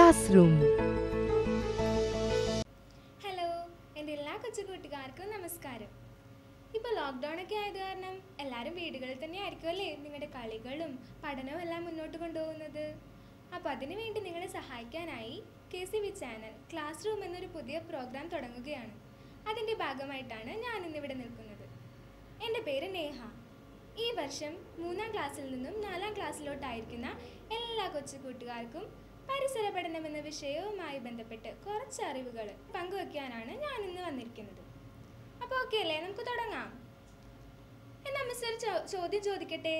Class room. Hello എന്റെ എല്ലാ കൊച്ചു കൂട്ടുകാർക്കും നമസ്കാരം. ഇപ്പോൾ ലോക്ക്ഡൗൺ ഒക്കെ ആയത് കാരണം എല്ലാവരും വീടുകളിൽ തന്നെ ആയിരിക്കുമല്ലേ നിങ്ങളുടെ കളികളും പഠനവും എല്ലാം മുന്നോട്ട് കൊണ്ടുപോകുന്നത്. അപ്പോൾ അതിനു വേണ്ടി നിങ്ങളെ സഹായിക്കാനായി K C V channel classroom എന്നൊരു പുതിയ പ്രോഗ്രാം തുടങ്ങുകയാണ്. അതിന്റെ ഭാഗമായിട്ടാണ് ഞാൻ ഇന്നിവിടെ നിൽക്കുന്നത്. എന്റെ പേര് നേഹ. ഈ വർഷം മൂന്നാം ക്ലാസ്സിൽ നിന്നും നാലാം ക്ലാസ്സിലോട്ടായിരിക്കുന്ന എല്ലാ കൊച്ചു കൂട്ടുകാർക്കും പരിസര പഠനം എന്ന വിഷയവുമായി ബന്ധപ്പെട്ട് കുറച്ച് അറിവുകൾ പങ്കുവെക്കാനാണ് ഞാൻ ഇന്ന് വന്നിരിക്കുന്നത്. അപ്പോൾ ഓക്കെ അല്ലേ? നമുക്ക് തുടങ്ങാം. എന്നാ മിസ് ഒരു ചോദ്യം ചോദിക്കട്ടെ?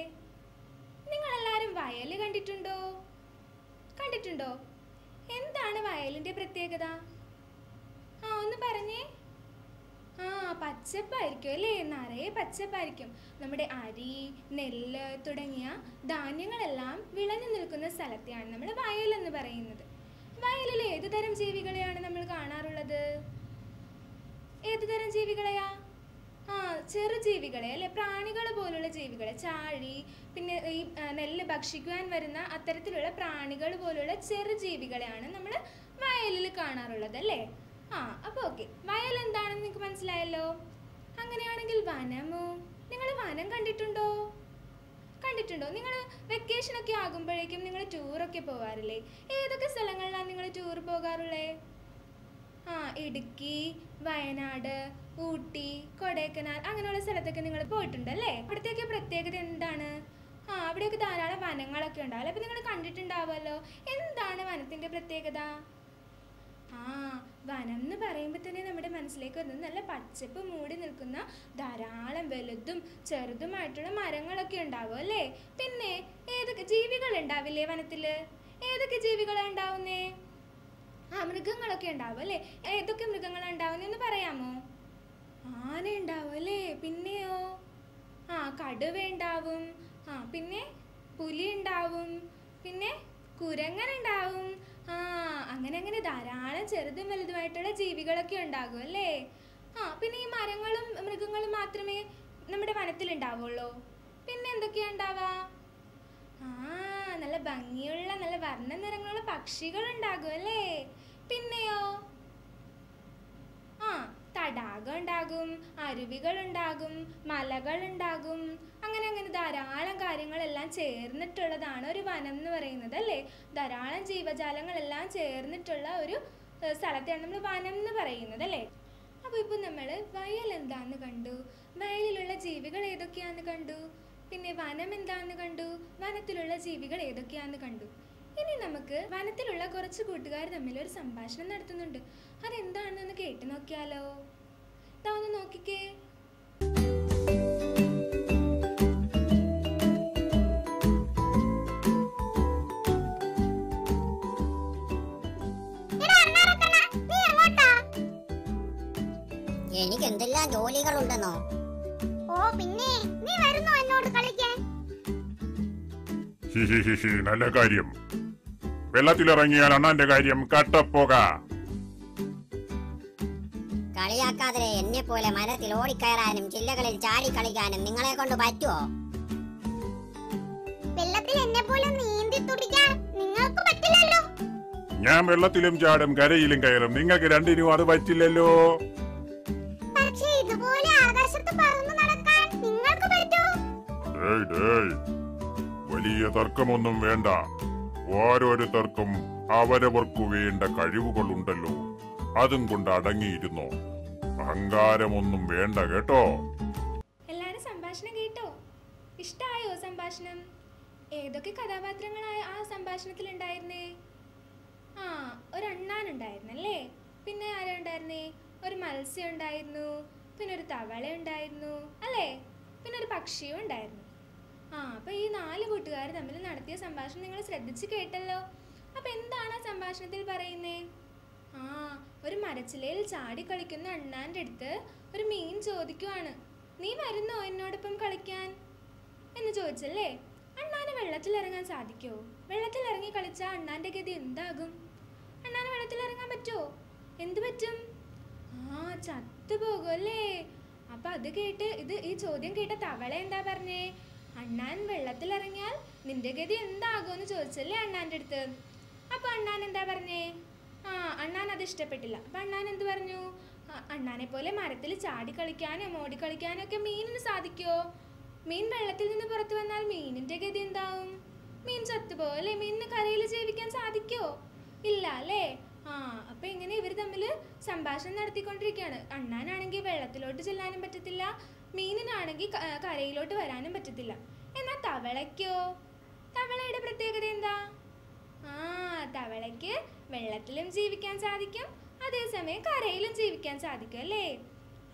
നിങ്ങളെല്ലാവരും വയൽ കണ്ടിട്ടുണ്ടോ? കണ്ടിട്ടുണ്ടോ? എന്താണ് വയലിന്റെ പ്രത്യേകത ആ ഒന്ന് പറഞ്ഞേ ആ പച്ചപ്പായിരിക്കും അല്ലേ? നിറയെ പച്ചപ്പായിരിക്കും. നമ്മുടെ അരി നെല്ല് തുടങ്ങിയ ധാന്യങ്ങളെല്ലാം വിളഞ്ഞു നിൽക്കുന്ന സ്ഥലത്തെയാണ് നമ്മൾ വയൽ എന്ന് പറയുന്നത്. വയലിൽ ഏതു തരം ജീവികളെയാണ് നമ്മൾ കാണാറുള്ളത്? ഏതു തരം ജീവികളെയാ? ആ ചെറു ജീവികളെ അല്ലെ? പ്രാണികൾ പോലുള്ള ജീവികളെ. ചാഴി പിന്നെ ഈ നെല്ല് ഭക്ഷിക്കുവാൻ വരുന്ന അത്തരത്തിലുള്ള പ്രാണികൾ പോലുള്ള ചെറു ജീവികളെയാണ് നമ്മൾ വയലിൽ കാണാറുള്ളത് അല്ലേ? ആ അപ്പോൾ ഓക്കെ. വയൽ എന്താണെന്ന് നിങ്ങൾക്ക് മനസ്സിലായല്ലോ? അങ്ങനെയാണെങ്കിൽ വനമോ? നിങ്ങൾ വനം കണ്ടിട്ടുണ്ടോ? കണ്ടിട്ടുണ്ടോ? നിങ്ങൾ വെക്കേഷൻ ഒക്കെ ആകുമ്പോഴേക്കും നിങ്ങൾ ടൂറൊക്കെ പോകാറില്ലേ ഏതൊക്കെ സ്ഥലങ്ങളിലാണ് നിങ്ങൾ ടൂർ പോകാറുള്ളേ? ആ ഇടുക്കി വയനാട് ഊട്ടി കൊടൈക്കനാൽ അങ്ങനെയുള്ള സ്ഥലത്തൊക്കെ നിങ്ങൾ പോയിട്ടുണ്ടല്ലേ? അവിടത്തേക്ക് പ്രത്യേകത എന്താണ്? ആ അവിടെയൊക്കെ ധാരാളം വനങ്ങളൊക്കെ ഉണ്ടാവില്ല അപ്പം നിങ്ങൾ കണ്ടിട്ടുണ്ടാവുമല്ലോ. എന്താണ് വനത്തിന്റെ പ്രത്യേകത? ആ വനം എന്ന് പറയുമ്പോൾ തന്നെ നമ്മുടെ മനസ്സിലേക്ക് വരുന്നത് നല്ല പച്ചപ്പ് മൂടി നിൽക്കുന്ന ധാരാളം വലുതും ചെറുതുമായിട്ടുള്ള മരങ്ങളൊക്കെ ഉണ്ടാവും അല്ലേ? പിന്നെ ഏതൊക്കെ ജീവികൾ ഉണ്ടാവില്ലേ വനത്തിൽ ഏതൊക്കെ ജീവികളാണ് ഉണ്ടാവുന്നേ? ആ മൃഗങ്ങളൊക്കെ ഉണ്ടാവും അല്ലേ? ഏതൊക്കെ മൃഗങ്ങളാണ് ഉണ്ടാവുന്നതെന്ന് പറയാമോ? ആന ഉണ്ടാവും അല്ലേ? പിന്നെയോ? ആ കടുവ ഉണ്ടാവും. ആ പിന്നെ പുലി ഉണ്ടാവും. പിന്നെ കുരങ്ങൻ ഉണ്ടാവും. ആ അങ്ങനെ അങ്ങനെ ധാരാളം ചെറുതും വലുതുമായിട്ടുള്ള ജീവികളൊക്കെ ഉണ്ടാകും അല്ലേ? ആ പിന്നെ ഈ മരങ്ങളും മൃഗങ്ങളും മാത്രമേ നമ്മുടെ വനത്തിൽ ഉണ്ടാവുള്ളൂ പിന്നെ എന്തൊക്കെയാ ഉണ്ടാവാ ആ നല്ല ഭംഗിയുള്ള നല്ല വർണ നിറങ്ങളുള്ള പക്ഷികൾ ഉണ്ടാകും അല്ലേ? പിന്നെയോ? ആ തടാകം ഉണ്ടാകും അരുവികൾ ഉണ്ടാകും മലകൾ ഉണ്ടാകും അങ്ങനെ അങ്ങനെ ധാരാളം കാര്യങ്ങളെല്ലാം ചേർന്നിട്ടുള്ളതാണ് ഒരു വനം എന്ന് പറയുന്നത് അല്ലേ? ധാരാളം ജീവജാലങ്ങളെല്ലാം ചേർന്നിട്ടുള്ള ഒരു സ്ഥലത്തെയാണ് നമ്മൾ വനം എന്ന് പറയുന്നത് അല്ലേ? അപ്പോൾ ഇപ്പോൾ നമ്മൾ വയൽ എന്താന്ന് കണ്ടു? വയലിലുള്ള ജീവികൾ ഏതൊക്കെയാന്ന് കണ്ടു? പിന്നെ വനം എന്താന്ന് കണ്ടു? വനത്തിലുള്ള ജീവികൾ ഏതൊക്കെയാന്ന് കണ്ടു? ഇനി നമുക്ക് വനത്തിലുള്ള കുറച്ച് കൂട്ടുകാർ തമ്മിൽ ഒരു സംഭാഷണം നടത്തുന്നുണ്ട്. അതെന്താണെന്നൊന്ന് കേട്ടു നോക്കിയാലോ? ഇതാ ഒന്ന് നോക്കിക്കേ. എനിക്ക് എന്തെല്ലാം ജോലികളുണ്ടെന്നോ? ഓ പിന്നെ നീ വരുന്നോ എന്നോട് കളിക്കാൻ? നല്ല കാര്യം. വെള്ളത്തിലിറങ്ങിയാൽ അണ്ണാന്റെ കാര്യം കട്ടപ്പോക. കളിയാക്കാതെ എന്നെ പോലെ മരത്തിൽ ഓടിക്കയറാനും ചില്ലകളിൽ ചാടി കളിക്കാനും നിങ്ങളെ കൊണ്ട് പറ്റുമോ വെള്ളത്തിൽ എന്നെ പോലെ നീന്തി തുടിക്കാൻ നിങ്ങൾക്ക് പറ്റില്ലല്ലോ. ഞാൻ വെള്ളത്തിലും ചാടും കരയിലും കയറും. നിങ്ങൾക്ക് രണ്ടിനും അത് പറ്റില്ലല്ലോ. പക്ഷേ ഇതുപോലെ ആകാശത്ത് പറന്നു നടക്കാൻ നിങ്ങൾക്ക് പറ്റൂ. ഡേയ് ഡേയ്. വലിയ തർക്കമൊന്നും വേണ്ട. ഓരോരുത്തർക്കും അവരവർക്കു വേണ്ട കഴിവുകളുണ്ടല്ലോ. അതും കൊണ്ട് അടങ്ങിയിരുന്നോ? അഹങ്കാരമൊന്നും വേണ്ട കേട്ടോ? എല്ലാരും സംഭാഷണം കേട്ടോ. ഇഷ്ടായോ സംഭാഷണം? ഏതൊക്കെ കഥാപാത്രങ്ങളായ ആ സംഭാഷണത്തിൽ ഉണ്ടായിരുന്നേ ആ ഒരു അണ്ണാൻ ഉണ്ടായിരുന്നല്ലേ പിന്നെ ആരാ ഉണ്ടായിരുന്നേ ഒരു മത്സ്യം ഉണ്ടായിരുന്നു പിന്നെ ഒരു തവള ഉണ്ടായിരുന്നു അല്ലേ? പിന്നെ ഒരു പക്ഷിയും ഉണ്ടായിരുന്നു ആ അപ്പോൾ ഈ നാല് കൂട്ടുകാർ തമ്മിൽ നടത്തിയ സംഭാഷണം നിങ്ങൾ ശ്രദ്ധിച്ചു കേട്ടല്ലോ. അപ്പോൾ എന്താണ് ആ സംഭാഷണത്തിൽ പറയുന്നേ? ആ ഒരു മരച്ചിലയിൽ ചാടി കളിക്കുന്ന അണ്ണാന്റെ അടുത്ത് ഒരു മീൻ ചോദിക്കുവാണ്. നീ വരുന്നോ എന്നോടൊപ്പം കളിക്കാൻ? എന്ന് ചോദിച്ചല്ലേ? അണ്ണാന് വെള്ളത്തിൽ ഇറങ്ങാൻ സാധിക്കുമോ വെള്ളത്തിൽ ഇറങ്ങി കളിച്ചാൽ അണ്ണാന്റെ ഗതി എന്താകും? അണ്ണാന് വെള്ളത്തിൽ ഇറങ്ങാൻ പറ്റുമോ എന്ത് പറ്റും? ആ ചത്തുപോകുമല്ലേ അപ്പൊ അത് കേട്ട് ഇത് ഈ ചോദ്യം കേട്ട തവള എന്താ പറഞ്ഞേ? അണ്ണാൻ വെള്ളത്തിൽ ഇറങ്ങിയാൽ നിന്റെ ഗതി എന്താകുമെന്ന് ചോദിച്ചല്ലേ അണ്ണാന്റെ അടുത്ത്. അപ്പൊ അണ്ണാൻ എന്താ പറഞ്ഞേ? ആ അണ്ണാൻ അത് ഇഷ്ടപ്പെട്ടില്ല. അപ്പൊ അണ്ണാൻ എന്ത് പറഞ്ഞു? അണ്ണാനെ പോലെ മരത്തിൽ ചാടി കളിക്കാനും ഓടി കളിക്കാനും ഒക്കെ മീനിന് സാധിക്കോ മീൻ വെള്ളത്തിൽ നിന്ന് പുറത്തു വന്നാൽ മീനിന്റെ ഗതി എന്താവും? മീൻ ചത്തുപോകും അല്ലേ? മീനിന് കരയിൽ ജീവിക്കാൻ സാധിക്കോ ഇല്ല അല്ലേ? ആ അപ്പൊ ഇങ്ങനെ ഇവർ തമ്മിൽ സംഭാഷണം നടത്തിക്കൊണ്ടിരിക്കുകയാണ്. അണ്ണാനാണെങ്കിൽ വെള്ളത്തിലോട്ട് ചെല്ലാനും പറ്റത്തില്ല. മീനിനാണെങ്കിൽ കരയിലോട്ട് വരാനും പറ്റത്തില്ല. എന്നാൽ തവളയ്ക്കോ? തവളയുടെ പ്രത്യേകത എന്താ? ആ തവളയ്ക്ക് വെള്ളത്തിലും ജീവിക്കാൻ സാധിക്കും അതേസമയം കരയിലും ജീവിക്കാൻ സാധിക്കും അല്ലേ?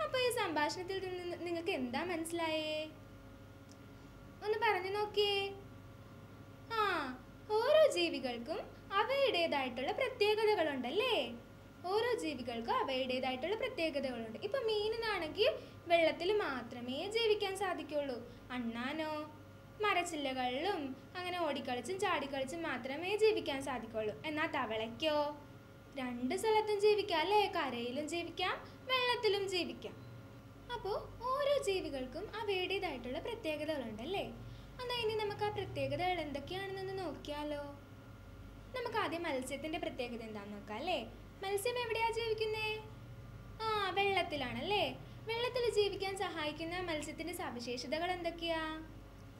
അപ്പൊ ഈ സംഭാഷണത്തിൽ നിന്ന് നിങ്ങൾക്ക് എന്താ മനസ്സിലായേ? ഒന്ന് പറഞ്ഞു നോക്കിയേ. ആ ഓരോ ജീവികൾക്കും അവയുടേതായിട്ടുള്ള പ്രത്യേകതകളുണ്ടല്ലേ? ഓരോ ജീവികൾക്കും അവയുടേതായിട്ടുള്ള പ്രത്യേകതകളുണ്ട്. ഇപ്പൊ മീനിനാണെങ്കിൽ വെള്ളത്തിൽ മാത്രമേ ജീവിക്കാൻ സാധിക്കുള്ളൂ. അണ്ണാനോ മരച്ചില്ലകളിലും അങ്ങനെ ഓടിക്കളിച്ചും ചാടിക്കളിച്ചും മാത്രമേ ജീവിക്കാൻ സാധിക്കുള്ളൂ. എന്നാൽ തവളയ്ക്കോ? രണ്ട് സ്ഥലത്തും ജീവിക്കാം അല്ലേ? കരയിലും ജീവിക്കാം വെള്ളത്തിലും ജീവിക്കാം. അപ്പോൾ ഓരോ ജീവികൾക്കും അവയുടേതായിട്ടുള്ള പ്രത്യേകതകളുണ്ടല്ലേ എന്നാൽ ഇനി നമുക്ക് ആ പ്രത്യേകതകൾ എന്തൊക്കെയാണെന്നൊന്ന് നോക്കിയാലോ. നമുക്ക് ആദ്യം മത്സ്യത്തിന്റെ പ്രത്യേകത എന്താണെന്ന് നോക്കാം അല്ലേ? മത്സ്യം എവിടെയാ ജീവിക്കുന്നേ? ആ വെള്ളത്തിലാണല്ലേ. വെള്ളത്തിൽ ജീവിക്കാൻ സഹായിക്കുന്ന മത്സ്യത്തിന്റെ സവിശേഷതകൾ എന്തൊക്കെയാ?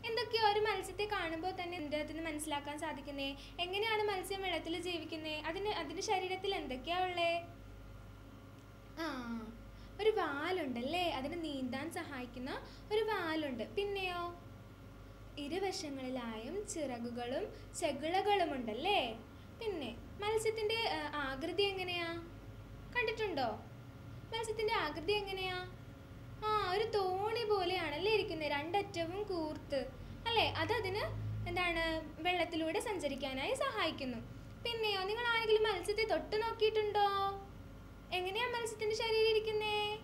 എന്തൊക്കെയാ ഒരു മത്സ്യത്തെ കാണുമ്പോൾ തന്നെ അതിന് മനസ്സിലാക്കാൻ സാധിക്കുന്നേ? എങ്ങനെയാണ് മത്സ്യം വെള്ളത്തിൽ ജീവിക്കുന്നത് അതിന് അതിന്റെ ശരീരത്തിൽ എന്തൊക്കെയാ ഉള്ളേ? ആ ഒരു വാലുണ്ടല്ലേ. അതിന് നീന്താൻ സഹായിക്കുന്ന ഒരു വാലുണ്ട്. പിന്നെയോ? ഇരുവശങ്ങളിലായും ചിറകുകളും ചെകിളകളും ഉണ്ടല്ലേ പിന്നെ മത്സ്യത്തിന്റെ ആകൃതി എങ്ങനെയാ? കണ്ടിട്ടുണ്ടോ? മത്സ്യത്തിന്റെ ആകൃതി എങ്ങനെയാ? ആ ഒരു തോണി പോലെയാണല്ലേ ഇരിക്കുന്നത് രണ്ടറ്റവും കൂർത്ത്. അല്ലേ? അതതിന് എന്താണ് വെള്ളത്തിലൂടെ സഞ്ചരിക്കാനായി സഹായിക്കുന്നു. പിന്നെയോ നിങ്ങൾ ആരെങ്കിലും മത്സ്യത്തെ തൊട്ട് നോക്കിയിട്ടുണ്ടോ? എങ്ങനെയാ മത്സ്യത്തിന്റെ ശരീരം ഇരിക്കുന്നേ?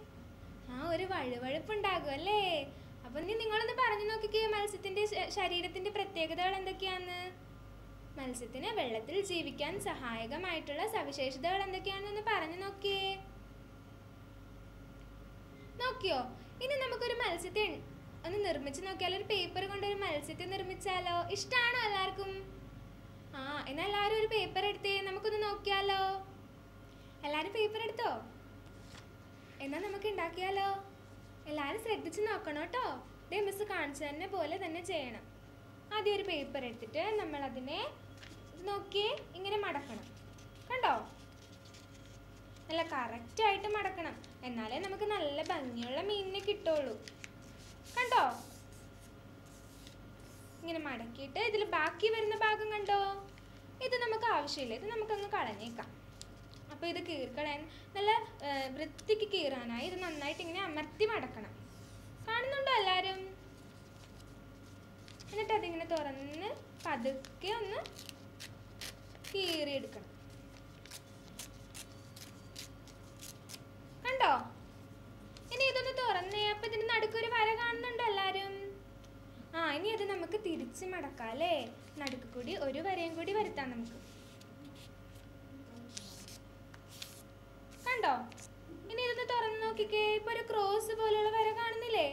ആ ഒരു വഴുവഴുപ്പുണ്ടാകും അല്ലേ? അപ്പൊ നീ നിങ്ങളൊന്ന് പറഞ്ഞു നോക്കിക്കേ മത്സ്യത്തിന്റെ ശരീരത്തിന്റെ പ്രത്യേകതകൾ എന്തൊക്കെയാന്ന്. മത്സ്യത്തിന് വെള്ളത്തിൽ ജീവിക്കാൻ സഹായകമായിട്ടുള്ള സവിശേഷതകൾ എന്തൊക്കെയാണെന്ന് പറഞ്ഞു നോക്കിയേ. നോക്കിയോ? ഇനി നമുക്കൊരു മത്സ്യത്തെ ഒന്ന് നിർമ്മിച്ച് നോക്കിയാലോ? ഒരു പേപ്പർ കൊണ്ട് ഒരു മത്സ്യത്തെ നിർമ്മിച്ചാലോ? ഇഷ്ടമാണോ എല്ലാവർക്കും? ആ എന്നാൽ എല്ലാവരും ഒരു പേപ്പർ എടുത്തേ. നമുക്കൊന്ന് നോക്കിയാലോ? എല്ലാവരും പേപ്പർ എടുത്തോ? എന്നാൽ നമുക്ക് ഉണ്ടാക്കിയാലോ എല്ലാവരും ശ്രദ്ധിച്ച് നോക്കണം കേട്ടോ. ദേ മിസ് കാണിച്ചു തന്നെ പോലെ തന്നെ ചെയ്യണം. ആദ്യം ഒരു പേപ്പർ എടുത്തിട്ട് നമ്മൾ അതിനെ നോക്കിയേ ഇങ്ങനെ മടക്കണം. കണ്ടോ? നല്ല കറക്റ്റായിട്ട് മടക്കണം. എന്നാലേ നമുക്ക് നല്ല ഭംഗിയുള്ള മീനിനെ കിട്ടുള്ളൂ. കണ്ടോ? ഇങ്ങനെ മടക്കിയിട്ട് ഇതിൽ ബാക്കി വരുന്ന ഭാഗം കണ്ടോ? ഇത് നമുക്ക് ആവശ്യമില്ല. ഇത് നമുക്കങ്ങ് കളഞ്ഞേക്കാം. അപ്പോൾ ഇത് കീർക്കളയാൻ നല്ല വൃത്തിക്ക് കീറാനായി ഇത് നന്നായിട്ട് ഇങ്ങനെ അമർത്തി മടക്കണം. കാണുന്നുണ്ടോ എല്ലാവരും എന്നിട്ട് അതിങ്ങനെ തുറന്ന് പതുക്കെ ഒന്ന് കീറിയെടുക്കണം കണ്ടോ? ഇനി ഇതൊന്ന് തുറന്നേ. അപ്പൊ ഇതിന് നടുക്കൊരു വര കാണുന്നുണ്ടോ എല്ലാരും? ആ ഇനി അത് നമുക്ക് തിരിച്ച് മടക്കാം അല്ലേ? നടുക്ക് കൂടി ഒരു വരയും കൂടി വരുത്താം നമുക്ക്. കണ്ടോ? ഇനി ഇതൊന്ന് തുറന്നു നോക്കിക്കേ. ഇപ്പൊ ഒരു ക്രോസ് പോലുള്ള വര കാണുന്നില്ലേ?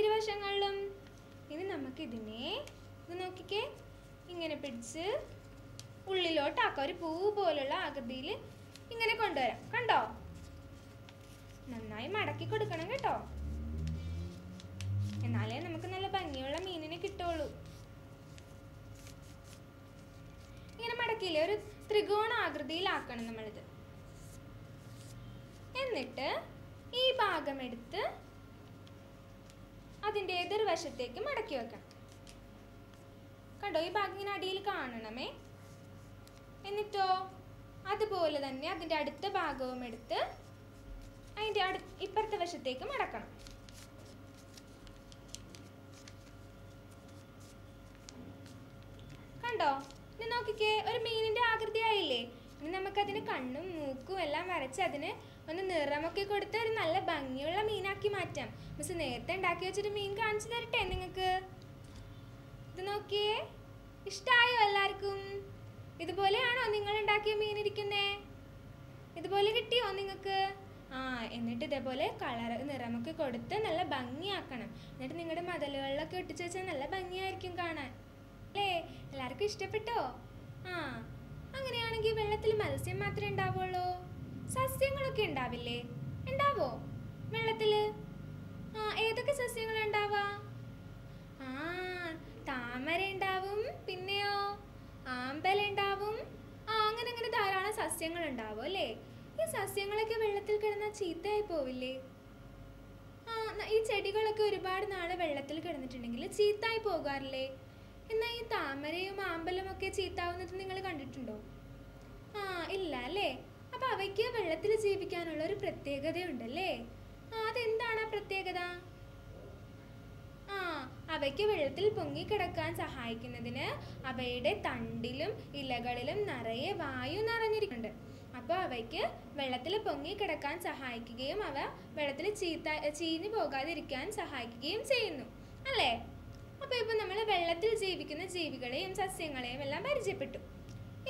ഇരുവശങ്ങളിലും. ഇനി നമുക്ക് ഇതിനെ ഇത് നോക്കിക്കേ. ഇങ്ങനെ പിടിച്ച് ഉള്ളിലോട്ടാക്കാം. ഒരു പൂ പോലുള്ള ആകൃതിയിൽ ഇങ്ങനെ കൊണ്ടുവരാം. കണ്ടോ? നന്നായി മടക്കി കൊടുക്കണം കേട്ടോ. എന്നാലേ നമുക്ക് നല്ല ഭംഗിയുള്ള മീനിനെ കിട്ടുള്ളൂ. ഇങ്ങനെ മടക്കിയില്ലേ? ഒരു ത്രികോണ ആകൃതിയിലാക്കണം നമ്മളിത്. എന്നിട്ട് ഈ ഭാഗം എടുത്ത് അതിന്റെ എതിർവശത്തേക്ക് മടക്കി വെക്കണം. കണ്ടോ? ഈ ഭാഗം ഇങ്ങനെ അടിയിൽ കാണണമേ. എന്നിട്ടോ? അതുപോലെ തന്നെ അതിന്റെ അടുത്ത ഭാഗവും എടുത്ത് അതിന്റെ അടു ഇപ്പുറത്തെ വശത്തേക്ക് മടക്കണം. കണ്ടോ? ഇനി നോക്കിക്കേ ഒരു മീനിന്റെ ആകൃതി ആയില്ലേ? ഇനി നമുക്കതിന് കണ്ണും മൂക്കും എല്ലാം വരച്ച് അതിന് ഒന്ന് നിറമൊക്കെ കൊടുത്ത് ഒരു നല്ല ഭംഗിയുള്ള മീനാക്കി മാറ്റാം. മിസ് നേരത്തെ ഉണ്ടാക്കി വെച്ചൊരു മീൻ കാണിച്ചു തരട്ടെ നിങ്ങൾക്ക്? ഇത് നോക്കിയേ. ഇഷ്ടായോ എല്ലാവർക്കും? ഇതുപോലെയാണോ നിങ്ങൾ ഉണ്ടാക്കിയ മീൻ ഇരിക്കുന്നേ? ഇതുപോലെ കിട്ടിയോ നിങ്ങൾക്ക്? ആ എന്നിട്ട് ഇതേപോലെ കളർ നിറമൊക്കെ കൊടുത്ത് നല്ല ഭംഗിയാക്കണം. എന്നിട്ട് നിങ്ങളുടെ മതിലുകളിലൊക്കെ ഒട്ടിച്ചു വെച്ചാൽ നല്ല ഭംഗിയായിരിക്കും കാണാൻ. അല്ലേ? എല്ലാവർക്കും ഇഷ്ടപ്പെട്ടോ? ആ അങ്ങനെയാണെങ്കിൽ വെള്ളത്തിൽ മത്സ്യം മാത്രമേ ഉണ്ടാവുള്ളൂ. സസ്യങ്ങളൊക്കെ ഉണ്ടാവില്ലേ? ഉണ്ടാവോ? വെള്ളത്തിൽ? ആ ഏതൊക്കെ സസ്യങ്ങളുണ്ടാവാ ആ താമര ഉണ്ടാവും പിന്നെയോ? ആമ്പൽ ഉണ്ടാവും ആ അങ്ങനെ അങ്ങനെ ധാരാളം സസ്യങ്ങൾ ഉണ്ടാവും അല്ലേ? ഈ സസ്യങ്ങളൊക്കെ വെള്ളത്തിൽ കിടന്നാൽ ചീത്തയായി പോവില്ലേ? ആ ഈ ചെടികളൊക്കെ ഒരുപാട് നാൾ വെള്ളത്തിൽ കിടന്നിട്ടുണ്ടെങ്കിൽ ചീത്തയായി പോകാറില്ലേ? എന്നാൽ ഈ താമരയും ആമ്പലും ഒക്കെ ചീത്താവുന്നത് നിങ്ങൾ കണ്ടിട്ടുണ്ടോ? ആ ഇല്ല അല്ലേ? അപ്പൊ അവയ്ക്ക് വെള്ളത്തിൽ ജീവിക്കാനുള്ള ഒരു പ്രത്യേകതയുണ്ടല്ലേ? ആ അതെന്താണ് ആ പ്രത്യേകത? ആ അവയ്ക്ക് വെള്ളത്തിൽ പൊങ്ങിക്കിടക്കാൻ സഹായിക്കുന്നതിന് അവയുടെ തണ്ടിലും ഇലകളിലും നിറയെ വായു നിറഞ്ഞിരിക്കുന്നുണ്ട്. അപ്പോൾ അവയ്ക്ക് വെള്ളത്തിൽ പൊങ്ങിക്കിടക്കാൻ സഹായിക്കുകയും അവ വെള്ളത്തിൽ ചീത്ത ചീഞ്ഞു പോകാതിരിക്കാൻ സഹായിക്കുകയും ചെയ്യുന്നു. അല്ലേ? അപ്പോൾ ഇപ്പോൾ നമ്മൾ വെള്ളത്തിൽ ജീവിക്കുന്ന ജീവികളെയും സസ്യങ്ങളെയും എല്ലാം പരിചയപ്പെട്ടു.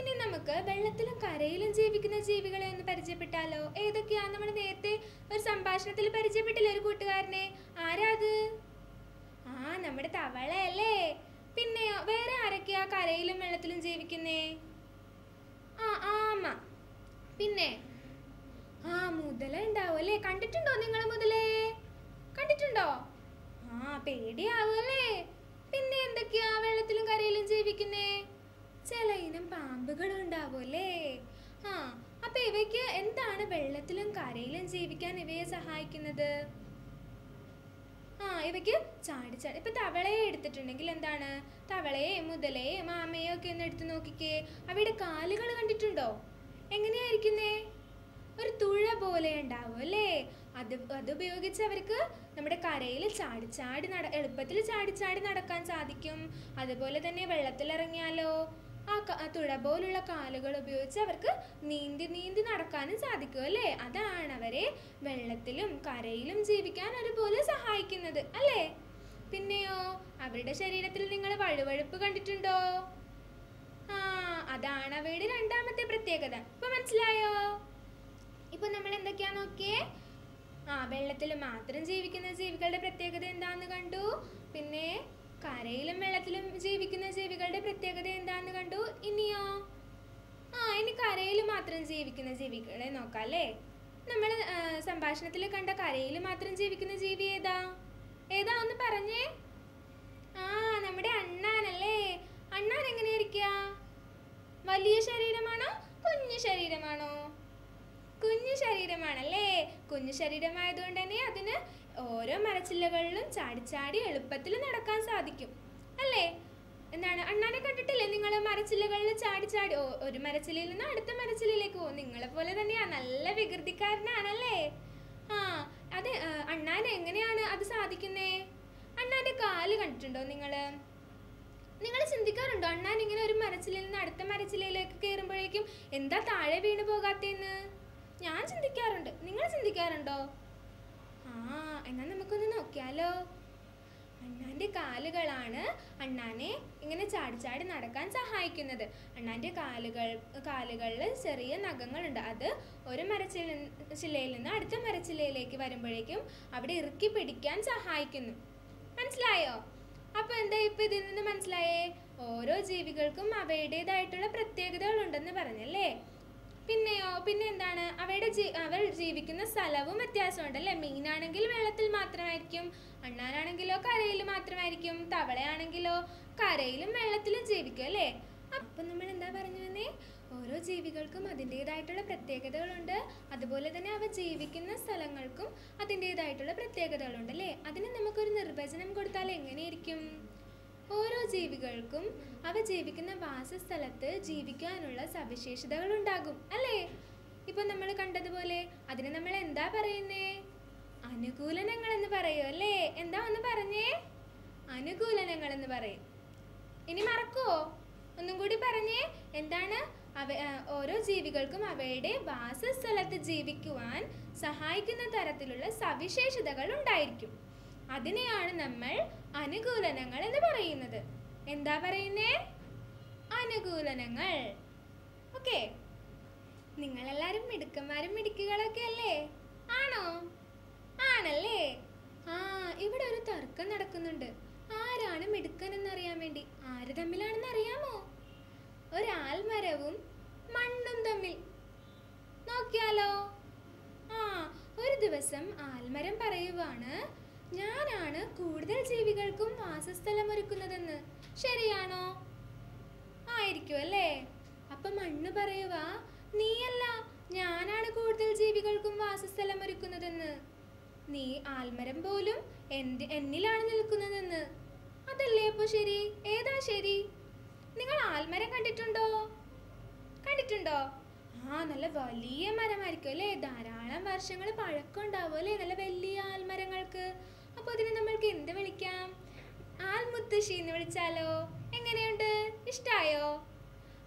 ഇനി നമുക്ക് വെള്ളത്തിലും കരയിലും ജീവിക്കുന്ന ജീവികളെ ഒന്ന് പരിചയപ്പെട്ടാലോ? ഏതൊക്കെയാണ് നമ്മൾ നേരത്തെ ഒരു സംഭാഷണത്തിൽ പരിചയപ്പെട്ടില്ല ഒരു കൂട്ടുകാരനെ? ആരാ അത് ആ നമ്മുടെ തവളയല്ലേ? പിന്നെയോ വേറെ ആരൊക്കെയാ കരയിലും വെള്ളത്തിലും ജീവിക്കുന്നേ? ആ ആമ പിന്നെ? ആ മുതല ഉണ്ടാവും അല്ലേ? കണ്ടിട്ടുണ്ടോ നിങ്ങൾ മുതലേ? കണ്ടിട്ടുണ്ടോ? ആ പേടിയാവുമല്ലേ പിന്നെ എന്തൊക്കെയാ വെള്ളത്തിലും കരയിലും ജീവിക്കുന്നേ? ചില ഇനം പാമ്പുകൾ ഉണ്ടാവും അല്ലേ? ആ അപ്പൊ ഇവയ്ക്ക് എന്താണ് വെള്ളത്തിലും കരയിലും ജീവിക്കാൻ ഇവയെ സഹായിക്കുന്നത്? ആ ഇവയ്ക്ക് ചാടി ചാടി. ഇപ്പൊ തവളയെ എടുത്തിട്ടുണ്ടെങ്കിൽ എന്താണ്? തവളയെ മുതലയെ മാമയെ ഒക്കെ ഒന്ന് എടുത്ത് നോക്കിക്കേ. അവയുടെ കാലുകൾ കണ്ടിട്ടുണ്ടോ? എങ്ങനെയായിരിക്കുന്നേ? ഒരു തുഴ പോലെ ഉണ്ടാവും അല്ലേ? അത് അത് ഉപയോഗിച്ച് അവർക്ക് നമ്മുടെ കരയിൽ ചാടി ചാടി നട എളുപ്പത്തിൽ ചാടി ചാടി നടക്കാൻ സാധിക്കും. അതുപോലെ തന്നെ വെള്ളത്തിലിറങ്ങിയാലോ? ആ തുഴ പോലുള്ള കാലുകൾ ഉപയോഗിച്ച് അവർക്ക് നീന്തി നീന്തി നടക്കാനും സാധിക്കും അല്ലേ? അതാണ് അവരെ വെള്ളത്തിലും കരയിലും ജീവിക്കാൻ ഒരുപോലെ സഹായിക്കുന്നത് അല്ലേ? പിന്നെയോ അവരുടെ ശരീരത്തിൽ നിങ്ങൾ വഴുവഴുപ്പ് കണ്ടിട്ടുണ്ടോ? ആ അതാണ് അവയുടെ രണ്ടാമത്തെ പ്രത്യേകത. ഇപ്പൊ മനസ്സിലായോ? ഇപ്പൊ നമ്മൾ എന്തൊക്കെയാ നോക്കിയേ? ആ വെള്ളത്തിൽ മാത്രം ജീവിക്കുന്ന ജീവികളുടെ പ്രത്യേകത എന്താന്ന് കണ്ടു. പിന്നെ കരയിലും വെള്ളത്തിലും ജീവിക്കുന്ന ജീവികളുടെ പ്രത്യേകത എന്താന്ന് കണ്ടു ഇനിയോ? ആ ഇനി കരയിൽ മാത്രം ജീവിക്കുന്ന ജീവികളെ നോക്കാം അല്ലേ നമ്മൾ സംഭാഷണത്തിൽ കണ്ട കരയിൽ മാത്രം ജീവിക്കുന്ന ജീവി ഏതാ? ഏതാ ഒന്ന് പറഞ്ഞേ. ആ നമ്മുടെ അണ്ണാനല്ലേ. അണ്ണാൻ എങ്ങനെയായിരിക്കുക വലിയ ശരീരമാണോ ശരീരമാണല്ലേ? കുഞ്ഞു ശരീരമായതുകൊണ്ട് തന്നെ അതിന് ഓരോ മരച്ചില്ലകളിലും ചാടി ചാടി എളുപ്പത്തിൽ നടക്കാൻ സാധിക്കും. അല്ലേ? എന്താണ്? അണ്ണാനെ കണ്ടിട്ടില്ലേ? നിങ്ങൾ മരച്ചില്ലകളിൽ ചാടി ചാടി ഒരു മരച്ചില്ലയിൽ നിന്ന് അടുത്ത മരച്ചില്ലയിലേക്ക് പോകും. നിങ്ങളെ പോലെ തന്നെയാ. നല്ല വികൃതിക്കാരനാണല്ലേ? ആ അതെ അണ്ണാൻ എങ്ങനെയാണ് അത് സാധിക്കുന്നേ? അണ്ണാന്റെ കാൽ കണ്ടിട്ടുണ്ടോ നിങ്ങൾ? നിങ്ങൾ ചിന്തിക്കാറുണ്ടോ? അണ്ണാൻ ഇങ്ങനെ ഒരു മരച്ചിലിൽ നിന്ന് അടുത്ത മരച്ചിലയിലേക്ക് കയറുമ്പോഴേക്കും എന്താ താഴെ വീണ് പോകാത്തേന്ന്? ഞാൻ ചിന്തിക്കാറുണ്ട്. നിങ്ങൾ ചിന്തിക്കാറുണ്ടോ? ആ എന്നാൽ നമുക്കൊന്ന് നോക്കിയാലോ. അണ്ണാന്റെ കാലുകളാണ് അണ്ണാനെ ഇങ്ങനെ ചാടി ചാടി നടക്കാൻ സഹായിക്കുന്നത്. അണ്ണാന്റെ കാലുകൾ കാലുകളിൽ ചെറിയ നഖങ്ങളുണ്ട്. അത് ഒരു മരച്ചില ചില്ലയിൽ നിന്ന് അടുത്ത മരച്ചില്ലയിലേക്ക് വരുമ്പോഴേക്കും അവിടെ ഇറുക്കി പിടിക്കാൻ സഹായിക്കുന്നു. മനസ്സിലായോ? അപ്പൊ എന്താ ഇപ്പൊ ഇതിൽ നിന്ന് മനസ്സിലായേ? ഓരോ ജീവികൾക്കും അവയുടേതായിട്ടുള്ള പ്രത്യേകതകൾ ഉണ്ടെന്ന് പറഞ്ഞല്ലേ? പിന്നെയോ? പിന്നെ എന്താണ്? അവയുടെ ജീ അവർ ജീവിക്കുന്ന സ്ഥലവും വ്യത്യാസമുണ്ട് അല്ലേ മീനാണെങ്കിൽ വെള്ളത്തിൽ മാത്രമായിരിക്കും അണ്ണാനാണെങ്കിലോ കരയിൽ മാത്രമായിരിക്കും തവളയാണെങ്കിലോ കരയിലും വെള്ളത്തിലും ജീവിക്കും അല്ലേ? അപ്പൊ നമ്മൾ എന്താ പറഞ്ഞു വന്നേ? ഓരോ ജീവികൾക്കും അതിന്റെതായിട്ടുള്ള പ്രത്യേകതകളുണ്ട്. അതുപോലെ തന്നെ അവ ജീവിക്കുന്ന സ്ഥലങ്ങൾക്കും അതിന്റെതായിട്ടുള്ള പ്രത്യേകതകളുണ്ട് അല്ലേ? അതിന് നമുക്കൊരു നിർവചനം കൊടുത്താൽ എങ്ങനെയിരിക്കും? ഓരോ ജീവികൾക്കും അവ ജീവിക്കുന്ന വാസസ്ഥലത്ത് ജീവിക്കാനുള്ള സവിശേഷതകൾ ഉണ്ടാകും അല്ലേ? ഇപ്പൊ നമ്മൾ കണ്ടതുപോലെ അതിന് നമ്മൾ എന്താ പറയുന്നേ? അനുകൂലനങ്ങൾ എന്ന് പറയൂ അല്ലേ? എന്താ ഒന്ന് പറഞ്ഞേ? അനുകൂലനങ്ങൾ എന്ന് പറയും. ഇനി മറക്കുവോ ഒന്നും കൂടി പറഞ്ഞേ. എന്താണ്? അവ ഓരോ ജീവികൾക്കും അവയുടെ വാസസ്ഥലത്ത് ജീവിക്കുവാൻ സഹായിക്കുന്ന തരത്തിലുള്ള സവിശേഷതകൾ ഉണ്ടായിരിക്കും. അതിനെയാണ് നമ്മൾ അനുകൂലനങ്ങൾ എന്ന് പറയുന്നത്. എന്താ പറയുന്നേ? അനുകൂലനങ്ങൾ. ഓക്കെ നിങ്ങളെല്ലാരും മിടുക്കന്മാരും മിടുക്കുകളൊക്കെ അല്ലേ? ആണോ? ആണല്ലേ? ആ ഇവിടെ ഒരു തർക്കം നടക്കുന്നുണ്ട്. ആരാണ് മിടുക്കൻ എന്നറിയാൻ വേണ്ടി? ആര് തമ്മിലാണെന്ന് അറിയാമോ? ഒരാൽമരവും മണ്ണും തമ്മിൽ. നോക്കിയാലോ? ആ ഒരു ദിവസം ആൽമരം പറയുവാണ് ഞാനാണ് കൂടുതൽ ജീവികൾക്കും വാസസ്ഥലം ഒരുക്കുന്നതെന്ന്. ശരിയാണോ? ആയിരിക്കും അല്ലേ അപ്പൊ മണ്ണ് പറയുക നീയല്ല ഞാനാണ് കൂടുതൽ ജീവികൾക്കും വാസസ്ഥലം ഒരുക്കുന്നതെന്ന്. നീ ആൽമരം പോലും എന്ത് എന്നിലാണ് നിൽക്കുന്നതെന്ന്. അതല്ലേ അപ്പൊ ശരി? ഏതാ ശരി? നിങ്ങൾ ആൽമരം കണ്ടിട്ടുണ്ടോ? കണ്ടിട്ടുണ്ടോ? ആ നല്ല വലിയ മരമായിരിക്കും അല്ലേ? ധാരാളം വർഷങ്ങൾ പഴക്കം ഉണ്ടാവും അല്ലേ? നല്ല വലിയ ആൽമരങ്ങൾക്ക്. അപ്പോൾ അതിനെ നമ്മൾക്ക് എന്ത് വിളിക്കാം? ആൽമുത്തശ്ശി എന്ന് വിളിച്ചാലോ? എങ്ങനെയുണ്ട്? ഇഷ്ടായോ?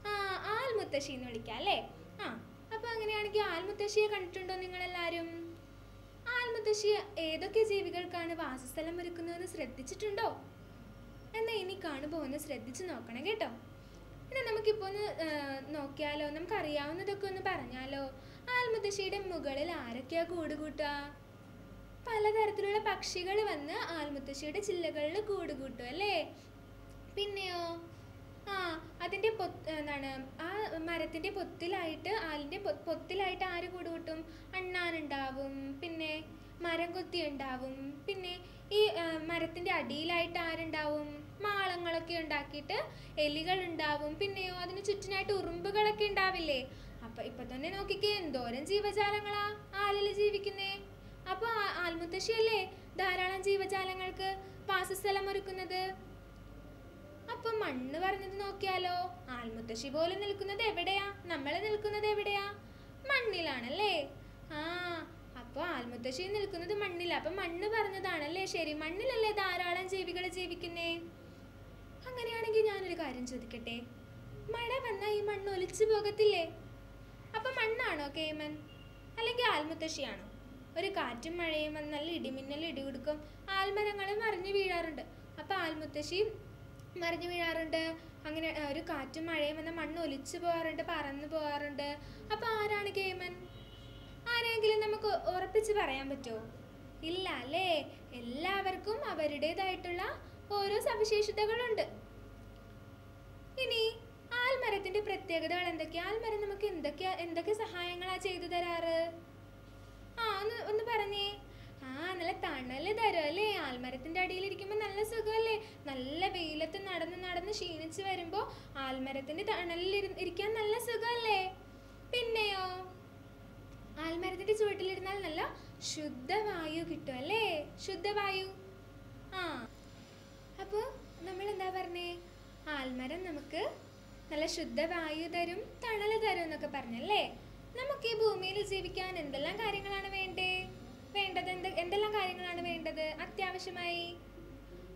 ആ ആൽമുത്തശ്ശി എന്ന് വിളിക്കാം അല്ലേ? ആ അപ്പോൾ അങ്ങനെയാണെങ്കിൽ ആൽമുത്തശ്ശിയെ കണ്ടിട്ടുണ്ടോ നിങ്ങളെല്ലാവരും ആൽമുത്തശ്ശി ഏതൊക്കെ ജീവികൾക്കാണ് വാസസ്ഥലം ഒരുക്കുന്നതെന്ന് ശ്രദ്ധിച്ചിട്ടുണ്ടോ? എന്നാൽ ഇനി കാണുമ്പോൾ ഒന്ന് ശ്രദ്ധിച്ച് നോക്കണം കേട്ടോ. പിന്നെ നമുക്കിപ്പോൾ ഒന്ന് നോക്കിയാലോ? നമുക്കറിയാവുന്നതൊക്കെ ഒന്ന് പറഞ്ഞാലോ? ആൽമുത്തശ്ശിയുടെ മുകളിൽ ആരൊക്കെയാ കൂട് കൂട്ടുക പലതരത്തിലുള്ള പക്ഷികൾ വന്ന് ആൽമുത്തശ്ശിയുടെ ചില്ലകളിൽ കൂട് കൂട്ടും അല്ലേ? പിന്നെയോ? ആ അതിന്റെ പൊത്ത് എന്താണ്? ആ മരത്തിന്റെ പൊത്തിലായിട്ട് ആലിന്റെ പൊത്തിലായിട്ട് ആര് കൂട് കൂട്ടും അണ്ണാനുണ്ടാവും പിന്നെ മരം കൊത്തി ഉണ്ടാവും പിന്നെ ഈ മരത്തിന്റെ അടിയിലായിട്ട് ആരുണ്ടാവും? മാളങ്ങളൊക്കെ ഉണ്ടാക്കിയിട്ട് എലികൾ ഉണ്ടാവും പിന്നെയോ? അതിന് ചുറ്റിനായിട്ട് ഉറുമ്പുകളൊക്കെ ഉണ്ടാവില്ലേ? അപ്പൊ ഇപ്പൊ തന്നെ നോക്കിക്കേ എന്തോരം ജീവജാലങ്ങളാ ആലിൽ ജീവിക്കുന്നേ. അപ്പൊ ആൽമുത്തശ്ശി അല്ലേ ധാരാളം ജീവജാലങ്ങൾക്ക് വാസസ്ഥലം ഒരുക്കുന്നത്? അപ്പൊ മണ്ണ് പറഞ്ഞത് നോക്കിയാലോ? ആൽമുത്തശ്ശി പോലെ നിൽക്കുന്നത് എവിടെയാ? നമ്മൾ നിൽക്കുന്നത് എവിടെയാ? മണ്ണിലാണല്ലേ? ആ അപ്പൊ ആൽമുത്തശ്ശി നിൽക്കുന്നത് മണ്ണില. അപ്പൊ മണ്ണ് പറഞ്ഞതാണല്ലേ ശരി. മണ്ണിലല്ലേ ധാരാളം ജീവികൾ ജീവിക്കുന്നേ? അങ്ങനെയാണെങ്കിൽ ഞാനൊരു കാര്യം ചോദിക്കട്ടെ? മഴ വന്നാൽ ഈ മണ്ണ് ഒലിച്ചു പോകത്തില്ലേ? അപ്പൊ മണ്ണാണോ കേമൻ? അല്ലെങ്കിൽ ആൽമുത്തശ്ശിയാണോ? ഒരു കാറ്റും മഴയും വന്ന് നല്ല ഇടിമിന്നൽ ഇടികൊടുക്കും. ആൽമരങ്ങളും മറിഞ്ഞു വീഴാറുണ്ട്. അപ്പോൾ ആൽമുത്തശ്ശി മറിഞ്ഞു വീഴാറുണ്ട്. അങ്ങനെ ഒരു കാറ്റും മഴയും വന്ന മണ്ണ് ഒലിച്ചു പോകാറുണ്ട് പറന്നു പോകാറുണ്ട്. അപ്പോൾ ആരാണ് കേമൻ? ആരെങ്കിലും നമുക്ക് ഉറപ്പിച്ച് പറയാൻ പറ്റുമോ ഇല്ല അല്ലേ? എല്ലാവർക്കും അവരുടേതായിട്ടുള്ള ഓരോ സവിശേഷതകളുണ്ട്. ഇനി ആൽമരത്തിന്റെ പ്രത്യേകതകൾ എന്തൊക്കെയാ? ആൽമരം നമുക്ക് എന്തൊക്കെയാ എന്തൊക്കെ സഹായങ്ങളാ ചെയ്തു തരാറ്? ആ ഒന്ന് ഒന്ന് പറഞ്ഞേ. ആ നല്ല തണൽ തരും അല്ലേ ആൽമരത്തിന്റെ അടിയിൽ ഇരിക്കുമ്പോൾ നല്ല സുഖമല്ലേ നല്ല വെയിലത്ത് നടന്ന് നടന്ന് ക്ഷീണിച്ച് വരുമ്പോ ആൽമരത്തിന്റെ തണലിൽ ഇരു- ഇരിക്കാൻ നല്ല സുഖമല്ലേ പിന്നെയോ? ആൽമരത്തിന്റെ ചുവട്ടിലിരുന്നാൽ നല്ല ശുദ്ധവായു കിട്ടും അല്ലേ ശുദ്ധവായു. ആ. അപ്പോൾ നമ്മൾ എന്താ പറഞ്ഞേ? ആൽമരം നമുക്ക് നല്ല ശുദ്ധവായു തരും തണൽ തരും എന്നൊക്കെ പറഞ്ഞല്ലേ? നമുക്ക് ഈ ഭൂമിയിൽ ജീവിക്കാൻ എന്തെല്ലാം കാര്യങ്ങളാണ് വേണ്ടേ? വേണ്ടത് എന്ത് എന്തെല്ലാം കാര്യങ്ങളാണ് വേണ്ടത്? അത്യാവശ്യമായി.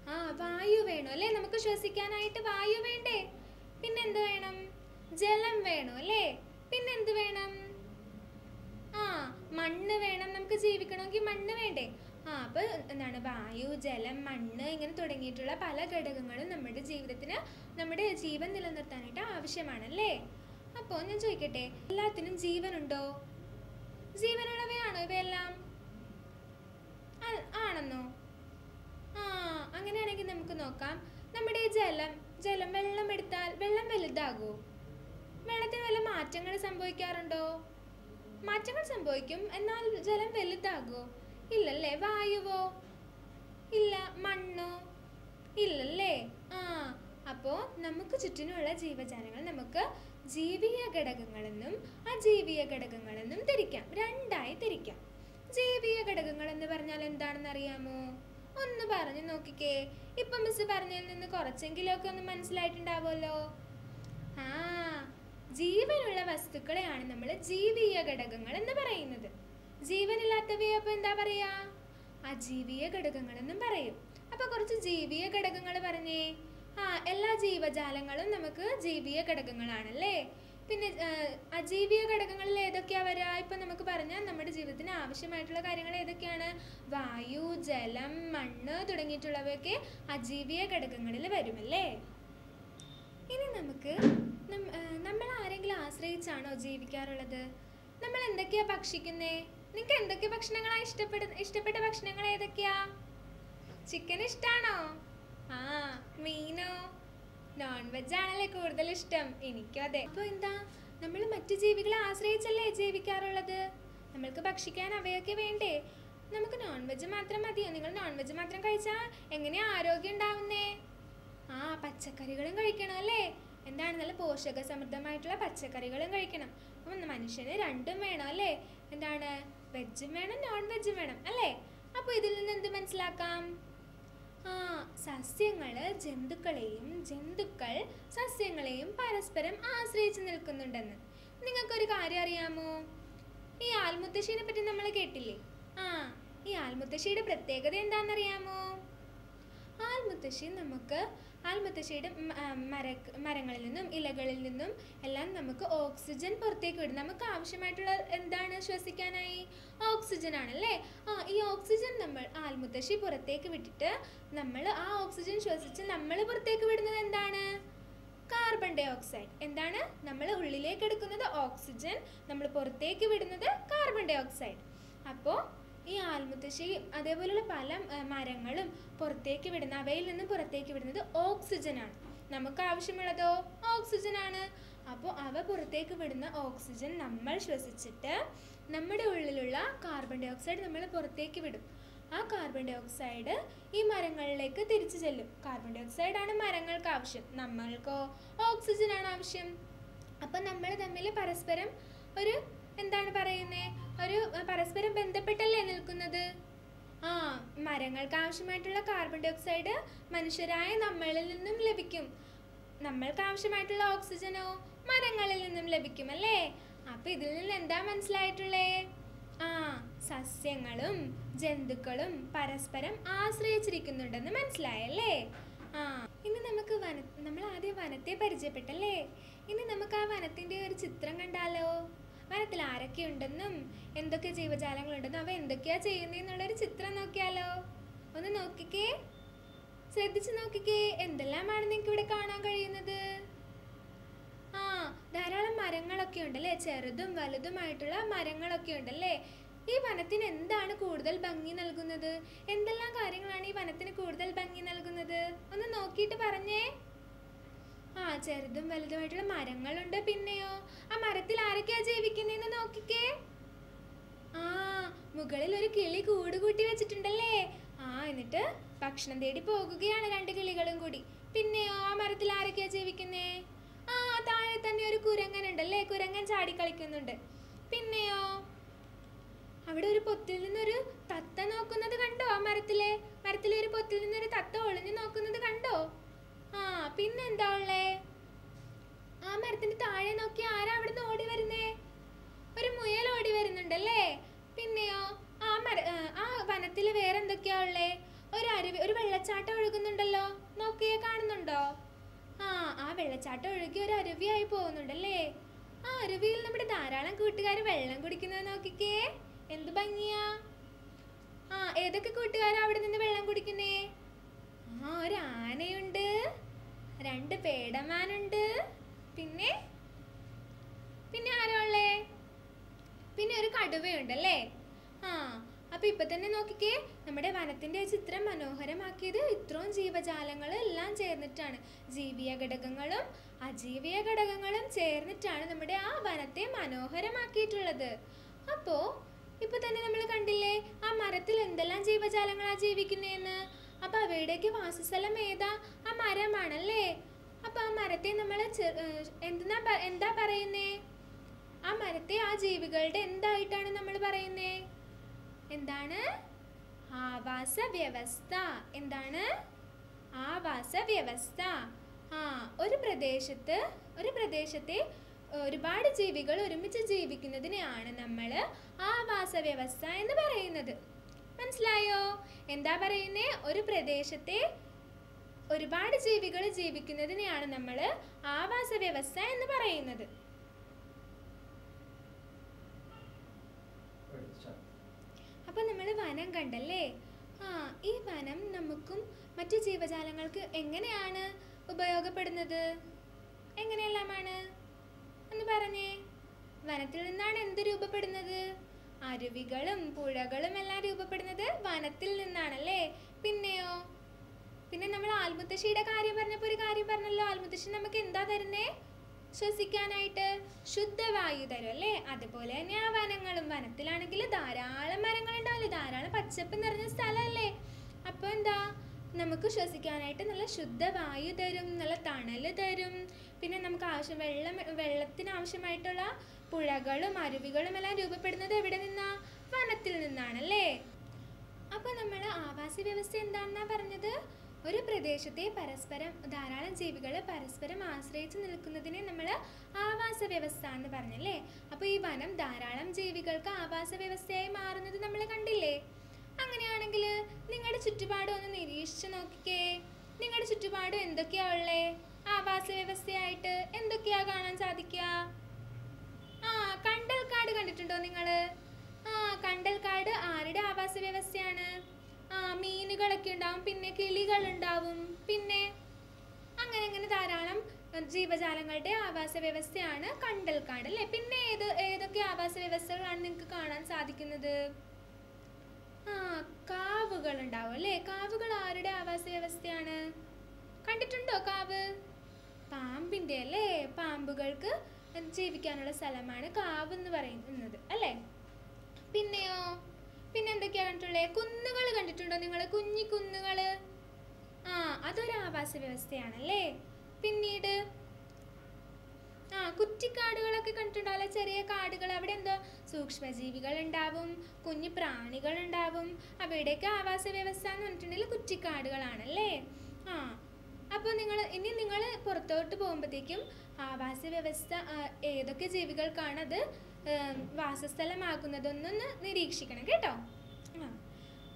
ആ വായു വേണോ അല്ലേ? നമുക്ക് ശ്വസിക്കാനായിട്ട് വായു വേണ്ടേ? പിന്നെ എന്ത് വേണം? ജലം വേണോ അല്ലേ? പിന്നെ എന്ത് വേണം? ആ മണ്ണ് വേണം നമുക്ക് ജീവിക്കണമെങ്കിൽ മണ്ണ് വേണ്ടേ? ആ അപ്പോൾ എന്താണ്? വായു ജലം മണ്ണ് ഇങ്ങനെ തുടങ്ങിയിട്ടുള്ള പല ഘടകങ്ങളും നമ്മുടെ ജീവിതത്തിന് നമ്മുടെ ജീവൻ നിലനിർത്താനായിട്ട് ആവശ്യമാണല്ലേ അപ്പോൾ ഞാൻ ചോദിക്കട്ടെ എല്ലാത്തിനും ജീവനുണ്ടോ? ജീവനുള്ളവയാണോ ഇവയെല്ലാം? ആണെന്നോ? ആ അങ്ങനെയാണെങ്കിൽ നമുക്ക് നോക്കാം. നമ്മുടെ ജലം ജലം വെള്ളം എടുത്താൽ വെള്ളം വലുതാകൂ? വെള്ളത്തിന് വല്ല മാറ്റങ്ങൾ സംഭവിക്കാറുണ്ടോ? മാറ്റങ്ങൾ സംഭവിക്കും എന്നാൽ ജലം വലുതാകൂ? ഇല്ലല്ലേ വായുവോ? ഇല്ല മണ്ണോ? ഇല്ലല്ലേ? ആ അപ്പോൾ നമുക്ക് ചുറ്റിനുള്ള ജീവജാലങ്ങൾ നമുക്ക് ജീവീയ ഘടകങ്ങളെന്നും അജീവീയ ഘടകങ്ങളെന്നും തിരിക്കാം രണ്ടായി തിരിക്കാം ജീവിയ ഘടകങ്ങൾ എന്ന് പറഞ്ഞാൽ എന്താണെന്ന് അറിയാമോ? ഒന്ന് പറഞ്ഞു നോക്കിക്കേ. ഇപ്പൊ മിസ് പറഞ്ഞതിൽ നിന്ന് കുറച്ചെങ്കിലുമൊക്കെ ഒന്ന് മനസ്സിലായിട്ടുണ്ടാവുമല്ലോ. ആ ജീവനുള്ള വസ്തുക്കളെയാണ് നമ്മൾ ജീവീയ ഘടകങ്ങൾ എന്ന് പറയുന്നത്. ജീവനില്ലാത്തവയെ അപ്പൊ എന്താ പറയാ? അജീവീയ ഘടകങ്ങൾ എന്നും പറയും. അപ്പോൾ കുറച്ച് ജീവീയ ഘടകങ്ങൾ പറഞ്ഞേ. ആ എല്ലാ ജീവജാലങ്ങളും നമുക്ക് ജീവിയ ഘടകങ്ങളാണല്ലേ? പിന്നെ അജീവിയ ഘടകങ്ങളിൽ ഏതൊക്കെയാ വരാ? ഇപ്പൊ നമുക്ക് പറഞ്ഞാൽ നമ്മുടെ ജീവിതത്തിന് ആവശ്യമായിട്ടുള്ള കാര്യങ്ങൾ ഏതൊക്കെയാണ്? വായു ജലം മണ്ണ് തുടങ്ങിയിട്ടുള്ളവയൊക്കെ അജീവിയ ഘടകങ്ങളിൽ വരുമല്ലേ? ഇനി നമുക്ക് നമ്മൾ ആരെങ്കിലും ആശ്രയിച്ചാണോ ജീവിക്കാറുള്ളത്? നമ്മൾ എന്തൊക്കെയാ ഭക്ഷിക്കുന്നേ? നിങ്ങൾക്ക് എന്തൊക്കെ ഭക്ഷണങ്ങളാ ഇഷ്ടപ്പെട്ട ഇഷ്ടപ്പെട്ട ഭക്ഷണങ്ങൾ ഏതൊക്കെയാ? ചിക്കൻ ഇഷ്ടാണോ? ആ മീനോ? നോൺ വെജ് ആണല്ലേ കൂടുതൽ ഇഷ്ടം. എനിക്കും അതെ. അപ്പോൾ എന്താ? നമ്മൾ മറ്റു ജീവികളെ ആശ്രയിച്ചല്ലേ ജീവിക്കാറുള്ളത്? നമ്മൾക്ക് ഭക്ഷിക്കാൻ അവയൊക്കെ വേണ്ടേ? നമുക്ക് നോൺ വെജ് മാത്രം മതിയോ? നിങ്ങൾ നോൺ വെജ് മാത്രം കഴിച്ചാൽ എങ്ങനെയാ ആരോഗ്യം ഉണ്ടാവുന്നേ? ആ പച്ചക്കറികളും കഴിക്കണം അല്ലേ? എന്താണ്? നല്ല പോഷക സമൃദ്ധമായിട്ടുള്ള പച്ചക്കറികളും കഴിക്കണം. അപ്പം മനുഷ്യന് രണ്ടും വേണം അല്ലേ? എന്താണ്? വെജും വേണം നോൺ വെജും വേണം അല്ലേ? അപ്പോൾ ഇതിൽ നിന്ന് എന്ത് മനസ്സിലാക്കാം? ആ സസ്യങ്ങൾ ജന്തുക്കളെയും ജന്തുക്കൾ സസ്യങ്ങളെയും പരസ്പരം ആശ്രയിച്ച് നിൽക്കുന്നുണ്ടെന്ന്. നിങ്ങൾക്കൊരു കാര്യം അറിയാമോ? ഈ ആൽമുത്തശ്ശീനെ പറ്റി നമ്മൾ കേട്ടില്ലേ? ആ ഈ ആൽമുത്തശ്ശിയുടെ പ്രത്യേകത എന്താണെന്നറിയാമോ ആൽമുത്തശ്ശി നമുക്ക് ആൽമുത്തശ്ശിയുടെ മര മരങ്ങളിൽ നിന്നും ഇലകളിൽ നിന്നും എല്ലാം നമുക്ക് ഓക്സിജൻ പുറത്തേക്ക് വിടും നമുക്ക് ആവശ്യമായിട്ടുള്ള എന്താണ് ശ്വസിക്കാനായി? ഓക്സിജൻ ആണല്ലേ? ആ ഈ ഓക്സിജൻ നമ്മൾ ആൽമുത്തശ്ശി പുറത്തേക്ക് വിട്ടിട്ട് നമ്മൾ ആ ഓക്സിജൻ ശ്വസിച്ച് നമ്മൾ പുറത്തേക്ക് വിടുന്നത് എന്താണ്? Carbon dioxide. എന്താണ്? നമ്മൾ ഉള്ളിലേക്ക് എടുക്കുന്നത് ഓക്സിജൻ. നമ്മൾ പുറത്തേക്ക് വിടുന്നത് കാർബൺ ഡൈ ഓക്സൈഡ്. അപ്പോൾ ഈ ആൽമുത്തശ്ശി അതേപോലെയുള്ള പല മരങ്ങളും പുറത്തേക്ക് വിടുന്ന അവയിൽ നിന്ന് പുറത്തേക്ക് വിടുന്നത് ഓക്സിജനാണ്. നമുക്ക് ആവശ്യമുള്ളതോ? ഓക്സിജനാണ്. അപ്പോൾ അവ പുറത്തേക്ക് വിടുന്ന ഓക്സിജൻ നമ്മൾ ശ്വസിച്ചിട്ട് നമ്മുടെ ഉള്ളിലുള്ള കാർബൺ ഡൈ ഓക്സൈഡ് നമ്മൾ പുറത്തേക്ക് വിടും. ആ കാർബൺ ഡൈ ഓക്സൈഡ് ഈ മരങ്ങളിലേക്ക് തിരിച്ചു ചെല്ലും. കാർബൺ ഡൈ ഓക്സൈഡ് ആണ് മരങ്ങൾക്ക് ആവശ്യം. നമ്മൾക്കോ? ഓക്സിജനാണ് ആവശ്യം. അപ്പം നമ്മൾ തമ്മിൽ പരസ്പരം ഒരു എന്താണ് പറയുന്നേ? ഒരു പരസ്പരം ബന്ധപ്പെട്ടല്ലേ നിൽക്കുന്നത്? ആ മരങ്ങൾക്ക് ആവശ്യമായിട്ടുള്ള കാർബൺ ഡൈ ഓക്സൈഡ് മനുഷ്യരായ നമ്മളിൽ നിന്നും ലഭിക്കും. നമ്മൾക്ക് ആവശ്യമായിട്ടുള്ള ഓക്സിജനോ മരങ്ങളിൽ നിന്നും ലഭിക്കും അല്ലേ? അപ്പൊ ഇതിൽ നിന്ന് എന്താ മനസ്സിലായിട്ടുള്ളേ? ആ സസ്യങ്ങളും ജന്തുക്കളും പരസ്പരം ആശ്രയിച്ചിരിക്കുന്നുണ്ടെന്ന് മനസ്സിലായല്ലേ? ആ ഇനി നമുക്ക് വന നമ്മൾ ആദ്യം വനത്തെ പരിചയപ്പെട്ടല്ലേ? ഇനി നമുക്ക് ആ വനത്തിന്റെ ഒരു ചിത്രം കണ്ടാലോ? വനത്തിൽ ആരൊക്കെ ഉണ്ടെന്നും എന്തൊക്കെ ജീവജാലങ്ങളുണ്ടെന്നും അവ എന്തൊക്കെയാ ചെയ്യുന്നതെന്നുള്ളൊരു ചിത്രം നോക്കിയാലോ? ഒന്ന് നോക്കിക്കേ. ശ്രദ്ധിച്ചു നോക്കിക്കേ. എന്തെല്ലാമാണ് നിങ്ങൾക്ക് ഇവിടെ കാണാൻ കഴിയുന്നത്? ആ ധാരാളം മരങ്ങളൊക്കെ ഉണ്ടല്ലേ? ചെറുതും വലുതുമായിട്ടുള്ള മരങ്ങളൊക്കെ ഉണ്ടല്ലേ ഈ വനത്തിന് എന്താണ് കൂടുതൽ ഭംഗി നൽകുന്നത്? എന്തെല്ലാം കാര്യങ്ങളാണ് ഈ വനത്തിന് കൂടുതൽ ഭംഗി നൽകുന്നത്? ഒന്ന് നോക്കിയിട്ട് പറഞ്ഞേ. ആ ചെറുതും വലുതുമായിട്ടുള്ള മരങ്ങളുണ്ട് പിന്നെയോ? ആ മരത്തിൽ ആരൊക്കെയാ ജീവിക്കുന്നതെന്ന് നോക്കിക്കേ. ആ മുകളിൽ ഒരു കിളി കൂട് കൂട്ടി വെച്ചിട്ടുണ്ടല്ലേ. ആ എന്നിട്ട് ഭക്ഷണം തേടി പോകുകയാണ് രണ്ട് കിളികളും കൂടി. പിന്നെയോ ആ മരത്തിൽ ആരൊക്കെയാ ജീവിക്കുന്നേ? ആ താഴെ തന്നെ ഒരു കുരങ്ങൻ ഉണ്ടല്ലേ കുരങ്ങൻ ചാടി കളിക്കുന്നുണ്ട്. പിന്നെയോ? അവിടെ ഒരു പൊത്തിൽ നിന്നൊരു തത്ത നോക്കുന്നത് കണ്ടോ ആ മരത്തിലെ? മരത്തിലെ ഒരു പൊത്തിൽ നിന്നൊരു തത്ത ഒളിഞ്ഞു നോക്കുന്നത് കണ്ടോ? ആ പിന്നെന്താ ഉള്ളേ? ആ മരത്തിന്റെ താഴെ നോക്കി ആരാ അവിടുന്ന് ഓടി വരുന്നേ? ഒരു മുയൽ ഓടി വരുന്നുണ്ടല്ലേ? പിന്നെയോ ആ മര ആ, വനത്തിൽ വേറെ എന്തൊക്കെയാ ഉള്ളേ? ഒരു അരുവി ഒരു വെള്ളച്ചാട്ടം ഒഴുകുന്നുണ്ടല്ലോ. നോക്കിയേ കാണുന്നുണ്ടോ? ആ ആ വെള്ളച്ചാട്ടം ഒഴുകി ഒരു അരുവിയായി പോകുന്നുണ്ടല്ലേ? ആ അരുവിയിൽ നമ്മുടെ ധാരാളം കൂട്ടുകാർ വെള്ളം കുടിക്കുന്നത് നോക്കിക്കേ. എന്ത് ഭംഗിയാ. ആ ഏതൊക്കെ കൂട്ടുകാരാ അവിടെ നിന്ന് വെള്ളം കുടിക്കുന്നേ? ആ ഒരു ആനയുണ്ട് രണ്ട് പേടമാനുണ്ട്. പിന്നെ? പിന്നെ ആരാ ഉള്ളേ? പിന്നെ ഒരു കടുവയുണ്ടല്ലേ ആ അപ്പൊ ഇപ്പൊ തന്നെ നോക്കിക്കേ. നമ്മുടെ വനത്തിന്റെ ചിത്രം മനോഹരമാക്കിയത് ഇത്രയും ജീവജാലങ്ങൾ എല്ലാം ചേർന്നിട്ടാണ്. ജീവിയ ഘടകങ്ങളും അജീവിയ ഘടകങ്ങളും ചേർന്നിട്ടാണ് നമ്മുടെ ആ വനത്തെ മനോഹരമാക്കിയിട്ടുള്ളത്. അപ്പോ ഇപ്പൊ തന്നെ നമ്മൾ കണ്ടില്ലേ ആ മരത്തിൽ എന്തെല്ലാം ജീവജാലങ്ങളാ ജീവിക്കുന്നതെന്ന് അപ്പൊ അവയുടെയൊക്കെ വാസസ്ഥലം ഏതാ? ആ മരമാണല്ലേ? അപ്പൊ ആ മരത്തെ നമ്മൾ എന്താ എന്താ പറയുന്നേ? ആ മരത്തെ ആ ജീവികളുടെ എന്തായിട്ടാണ് നമ്മൾ പറയുന്നേ? എന്താണ്? ആവാസ വ്യവസ്ഥ എന്താണ്? ആവാസ വ്യവസ്ഥ ആ ഒരു പ്രദേശത്ത് ഒരു പ്രദേശത്തെ ഒരുപാട് ജീവികൾ ഒരുമിച്ച് ജീവിക്കുന്നതിനെയാണ് നമ്മൾ ആവാസ വ്യവസ്ഥ എന്ന് പറയുന്നത്. മനസ്സിലായോ? എന്താ പറയുന്നേ? ഒരു പ്രദേശത്തെ ഒരുപാട് ജീവികൾ ജീവിക്കുന്നതിനെയാണ് നമ്മൾ ആവാസ വ്യവസ്ഥ എന്ന് പറയുന്നത്. അപ്പൊ നമ്മൾ വനം കണ്ടല്ലേ? ആ ഈ വനം നമുക്കും മറ്റു ജീവജാലങ്ങൾക്ക് എങ്ങനെയാണ് ഉപയോഗപ്പെടുന്നത്? എങ്ങനെയെല്ലാമാണ്? ഒന്ന് പറഞ്ഞേ. വനത്തിൽ നിന്നാണ് എന്ത് രൂപപ്പെടുന്നത്? അരുവികളും പുഴകളും എല്ലാം രൂപപ്പെടുന്നത് വനത്തിൽ നിന്നാണല്ലേ? പിന്നെയോ? പിന്നെ നമ്മൾ ആൽമുത്തശ്ശിയുടെ കാര്യം പറഞ്ഞപ്പോൾ ഒരു കാര്യം പറഞ്ഞല്ലോ. ആൽമുത്തശ്ശി നമുക്ക് എന്താ തരുന്നേ? ശ്വസിക്കാനായിട്ട് ശുദ്ധവായു തരും അല്ലേ? അതുപോലെ തന്നെ ആ വനങ്ങളും. വനത്തിലാണെങ്കിൽ ധാരാളം മരങ്ങൾ ഉണ്ടാവില്ലേ? ധാരാളം പച്ചപ്പ് നിറഞ്ഞ സ്ഥലമല്ലേ? അപ്പോൾ എന്താ? നമുക്ക് ശ്വസിക്കാനായിട്ട് നല്ല ശുദ്ധവായു തരും നല്ല തണൽ തരും. പിന്നെ നമുക്ക് ആവശ്യം വെള്ളം വെള്ളത്തിന് ആവശ്യമായിട്ടുള്ള പുഴകളും അരുവികളും എല്ലാം രൂപപ്പെടുന്നത് എവിടെ നിന്നാ? വനത്തിൽ നിന്നാണല്ലേ? അപ്പോൾ നമ്മൾ ആവാസ വ്യവസ്ഥ എന്താണെന്നാ പറഞ്ഞത്? ഒരു പ്രദേശത്തെ പരസ്പരം ധാരാളം ജീവികൾ പരസ്പരം ആശ്രയിച്ച് നിൽക്കുന്നതിനെ നമ്മൾ ആവാസ വ്യവസ്ഥ എന്ന് പറഞ്ഞല്ലേ? അപ്പോൾ ഈ വനം ധാരാളം ജീവികൾക്ക് ആവാസ വ്യവസ്ഥയായി മാറുന്നത് നമ്മൾ കണ്ടില്ലേ? അങ്ങനെയാണെങ്കിൽ നിങ്ങളുടെ ചുറ്റുപാടും ഒന്ന് നിരീക്ഷിച്ച് നോക്കിക്കേ. നിങ്ങളുടെ ചുറ്റുപാടും എന്തൊക്കെയാ ഉള്ളേ? ആവാസ വ്യവസ്ഥയായിട്ട് എന്തൊക്കെയാ കാണാൻ സാധിക്കുക കണ്ടൽക്കാട് കണ്ടിട്ടുണ്ടോ നിങ്ങൾ ആ കണ്ടൽക്കാട് ആരുടെ ആവാസ വ്യവസ്ഥയാണ്? ആ മീനുകളൊക്കെ ഉണ്ടാവും പിന്നെ കിളികൾ ഉണ്ടാവും പിന്നെ അങ്ങനെ അങ്ങനെ ധാരാളം ജീവജാലങ്ങളുടെ ആവാസ വ്യവസ്ഥയാണ് കണ്ടൽക്കാട് അല്ലേ? പിന്നെ ഏത് ഏതൊക്കെ ആവാസ വ്യവസ്ഥകളാണ് നിങ്ങൾക്ക് കാണാൻ സാധിക്കുന്നത്? ആ കാവുകൾ ഉണ്ടാവും അല്ലേ? കാവുകൾ ആരുടെ ആവാസ വ്യവസ്ഥയാണ്? കണ്ടിട്ടുണ്ടോ കാവ്? പാമ്പിന്റെ അല്ലേ? പാമ്പുകൾക്ക് ജീവിക്കാനുള്ള സ്ഥലമാണ് കാവ് എന്ന് പറയുന്നത് അല്ലേ? പിന്നെയോ? പിന്നെ എന്തൊക്കെയാ കണ്ടിട്ടുള്ളത് കുന്നുകൾ കണ്ടിട്ടുണ്ടോ നിങ്ങൾ കുഞ്ഞി കുന്നുകൾ ആ അതൊരു ആവാസ വ്യവസ്ഥയാണല്ലേ? പിന്നീട്? ആ കുറ്റിക്കാടുകളൊക്കെ കണ്ടിട്ടുണ്ടാവില്ല ചെറിയ കാടുകൾ. അവിടെ എന്തോ സൂക്ഷ്മജീവികൾ ഉണ്ടാവും കുഞ്ഞു പ്രാണികൾ ഉണ്ടാവും. അവിടെയൊക്കെ ആവാസ വ്യവസ്ഥ എന്ന് പറഞ്ഞിട്ടുണ്ടെങ്കിൽ കുറ്റിക്കാടുകളാണല്ലേ? ആ അപ്പോൾ നിങ്ങൾ ഇനി നിങ്ങൾ പുറത്തോട്ട് പോകുമ്പോഴത്തേക്കും ആവാസ വ്യവസ്ഥ ഏതൊക്കെ ജീവികൾക്കാണ് അത് വാസസ്ഥലമാകുന്നതെന്നൊന്ന് നിരീക്ഷിക്കണം കേട്ടോ.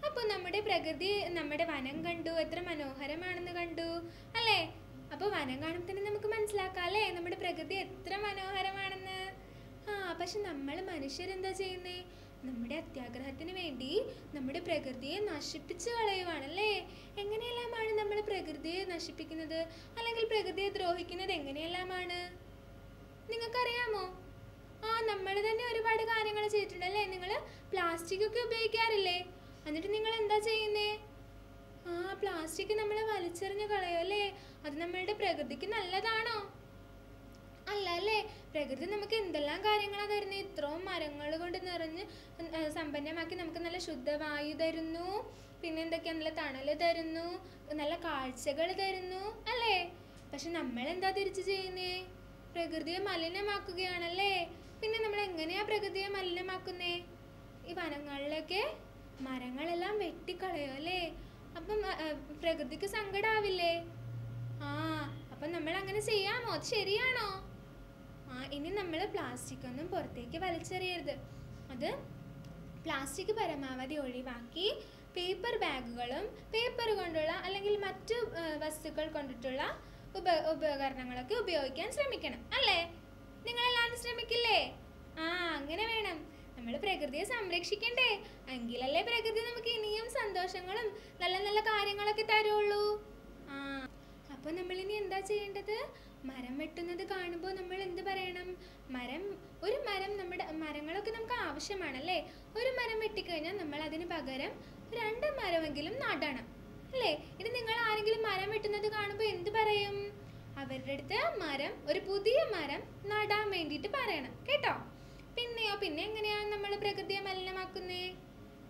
അപ്പോൾ നമ്മുടെ പ്രകൃതി നമ്മുടെ വനം കണ്ടു എത്ര മനോഹരമാണെന്ന് കണ്ടു അല്ലേ? അപ്പോൾ വനം കാണുമ്പോൾ തന്നെ നമുക്ക് മനസ്സിലാക്കാം അല്ലേ? നമ്മുടെ പ്രകൃതി എത്ര മനോഹരമാണെന്ന്. ആ പക്ഷെ നമ്മൾ മനുഷ്യരെന്താ ചെയ്യുന്നേ? നമ്മുടെ അത്യാഗ്രഹത്തിന് വേണ്ടി നമ്മുടെ പ്രകൃതിയെ നശിപ്പിച്ചു കളയുവാണല്ലേ? എങ്ങനെയെല്ലാമാണ് നമ്മൾ പ്രകൃതിയെ നശിപ്പിക്കുന്നത്? അല്ലെങ്കിൽ പ്രകൃതിയെ ദ്രോഹിക്കുന്നത് എങ്ങനെയെല്ലാമാണ്? നിങ്ങൾക്കറിയാമോ? ആ നമ്മൾ തന്നെ ഒരുപാട് കാര്യങ്ങൾ ചെയ്തിട്ടുണ്ടല്ലേ? നിങ്ങൾ പ്ലാസ്റ്റിക് ഒക്കെ ഉപയോഗിക്കാറില്ലേ? എന്നിട്ട് നിങ്ങൾ എന്താ ചെയ്യുന്നേ? ആ പ്ലാസ്റ്റിക് നമ്മൾ വലിച്ചെറിഞ്ഞ് അല്ലേ അത് നമ്മളുടെ പ്രകൃതിക്ക് നല്ലതാണോ? അല്ല അല്ലേ? പ്രകൃതി നമുക്ക് എന്തെല്ലാം കാര്യങ്ങളാണ് തരുന്നത് ഇത്രയും മരങ്ങൾ കൊണ്ട് നിറഞ്ഞ് സമ്പന്നമാക്കി നമുക്ക് നല്ല ശുദ്ധവായു തരുന്നു. പിന്നെ എന്തൊക്കെയാ? നല്ല തണൽ തരുന്നു. നല്ല കാഴ്ചകൾ തരുന്നു അല്ലേ? പക്ഷെ നമ്മൾ എന്താ തിരിച്ചു ചെയ്യുന്നേ? പ്രകൃതിയെ മലിനമാക്കുകയാണല്ലേ? പിന്നെ നമ്മൾ എങ്ങനെയാ പ്രകൃതിയെ മലിനമാക്കുന്നേ? ഈ വനങ്ങളിലൊക്കെ മരങ്ങളെല്ലാം വെട്ടിക്കളയോ അല്ലേ? അപ്പം പ്രകൃതിക്ക് സങ്കടാവില്ലേ? ആ അപ്പം നമ്മൾ അങ്ങനെ ചെയ്യാമോ? അത് ശരിയാണോ? ഇനി നമ്മൾ പ്ലാസ്റ്റിക് ഒന്നും പുറത്തേക്ക് വലിച്ചെറിയരുത്. അത് പ്ലാസ്റ്റിക് പരമാവധി ഒഴിവാക്കി പേപ്പർ ബാഗുകളും പേപ്പർ കൊണ്ടുള്ള അല്ലെങ്കിൽ മറ്റു വസ്തുക്കൾ കൊണ്ടിട്ടുള്ള ഉപ ഉപകരണങ്ങളൊക്കെ ഉപയോഗിക്കാൻ ശ്രമിക്കണം അല്ലേ? നിങ്ങളെല്ലാവരും ശ്രമിക്കില്ലേ? ആ അങ്ങനെ വേണം. നമ്മൾ പ്രകൃതിയെ സംരക്ഷിക്കണ്ടേ? എങ്കിലല്ലേ പ്രകൃതി നമുക്ക് ഇനിയും സന്തോഷങ്ങളും നല്ല നല്ല കാര്യങ്ങളൊക്കെ തരുള്ളൂ. ആ അപ്പോൾ നമ്മളിനി എന്താ ചെയ്യേണ്ടത്? മരം വെട്ടുന്നത് കാണുമ്പോൾ നമ്മൾ പറയണം? മരം ഒരു മരം നമ്മുടെ മരങ്ങളൊക്കെ നമുക്ക് ആവശ്യമാണല്ലേ? ഒരു മരം വെട്ടിക്കഴിഞ്ഞാൽ നമ്മൾ അതിന് പകരം രണ്ട് മരമെങ്കിലും നടണം അല്ലേ? ഇനി നിങ്ങൾ ആരെങ്കിലും മരം വെട്ടുന്നത് കാണുമ്പോൾ എന്ത് പറയും? അവരുടെ അടുത്ത് മരം ഒരു പുതിയ മരം നടാൻ വേണ്ടിയിട്ട് പറയണം കേട്ടോ? പിന്നെയോ പിന്നെ എങ്ങനെയാ നമ്മൾ പ്രകൃതിയെ മലിനമാക്കുന്നേ?